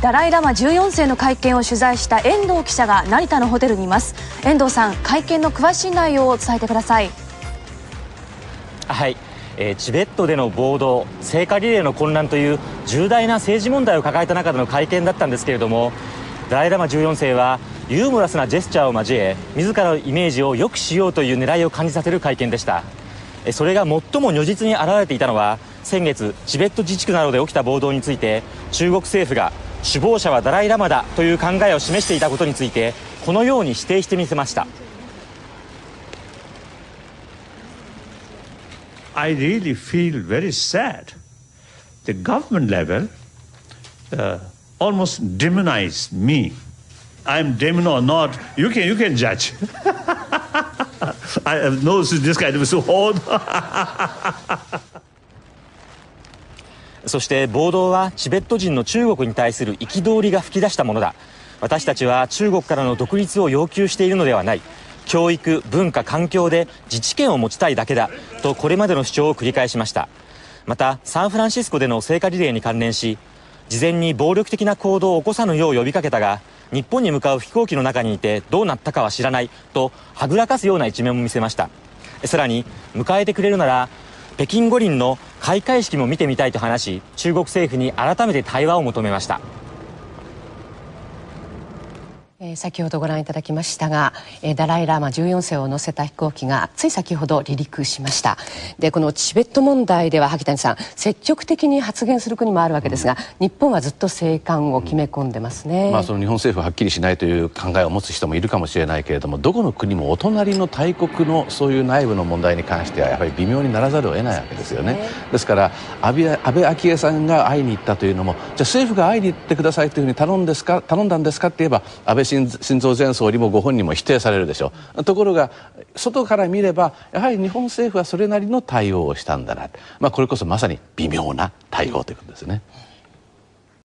ダライ・ラマ14世の会見を取材した遠藤記者が成田のホテルにいます。遠藤さん会見の詳しい内容を伝えてください。はい、えー、チベットでの暴動聖火リレーの混乱という重大な政治問題を抱えた中での会見だったんですけれどもダライ・ラマ14世はユーモラスなジェスチャーを交え自らのイメージを良くしようという狙いを感じさせる会見でした。それが最も如実に表れていたのは先月チベット自治区などで起きた暴動について中国政府が首謀者はダライ・ラマだという考えを示していたことについてこのように否定してみせました I really feel very sad. The government level uh, almost demonize me. I'm demon or not, you can you can judge. I know this kind of so hard. そして暴動はチベット人の中国に対する憤りが噴き出したものだ。私たちは中国からの独立を要求しているのではない。教育文化環境で自治権を持ちたいだけだ。とこれまでの主張を繰り返しました。またサンフランシスコでの聖火リレーに関連し事前に暴力的な行動を起こさぬよう呼びかけたが日本に向かう飛行機の中にいてどうなったかは知らない。とはぐらかすような一面も見せました。さらに迎えてくれるなら北京五輪の開会式も見てみたいと話し中国政府に改めて対話を求めました。えー、先ほどご覧いただきましたが、えー、ダライ・ラーマ14世を乗せた飛行機がつい先ほど離陸しました。でこのチベット問題では萩谷さん積極的に発言する国もあるわけですが、うん、日本はずっと静観を決め込んでますね、うん、まあ、その日本政府ははっきりしないという考えを持つ人もいるかもしれないけれどもどこの国もお隣の大国のそういう内部の問題に関してはやはり微妙にならざるを得ないわけですよね、ね、ですから安倍安倍昭恵さんが会いに行ったというのもじゃあ政府が会いに行ってくださいというふうに頼んですか頼んだんですかって言えば安倍心臓前総理もご本人も否定されるでしょうところが外から見ればやはり日本政府はそれなりの対応をしたんだな、まあ、これこそまさに微妙な対応ということですね。